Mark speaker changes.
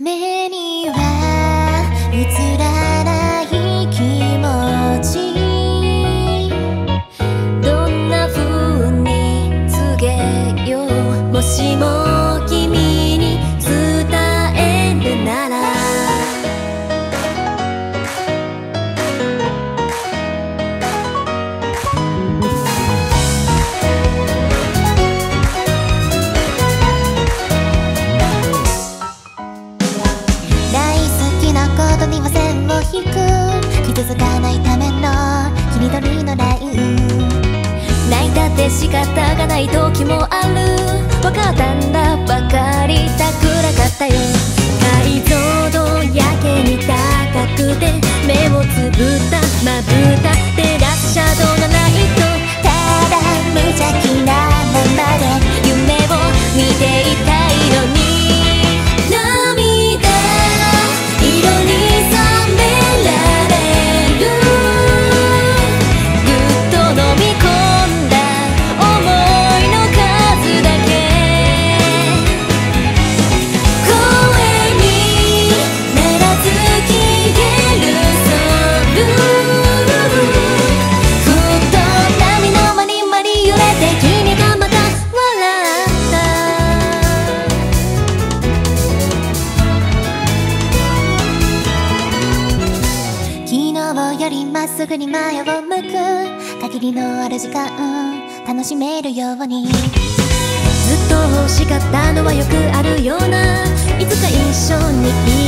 Speaker 1: 目には映らない引く。傷つかないための黄緑のライン。泣いたって仕方がない時もある。分かったんだばかりたくらかまっすぐに前を向く。限りのある時間楽しめるように。ずっと欲しかったのはよくあるような。いつか一緒に行こう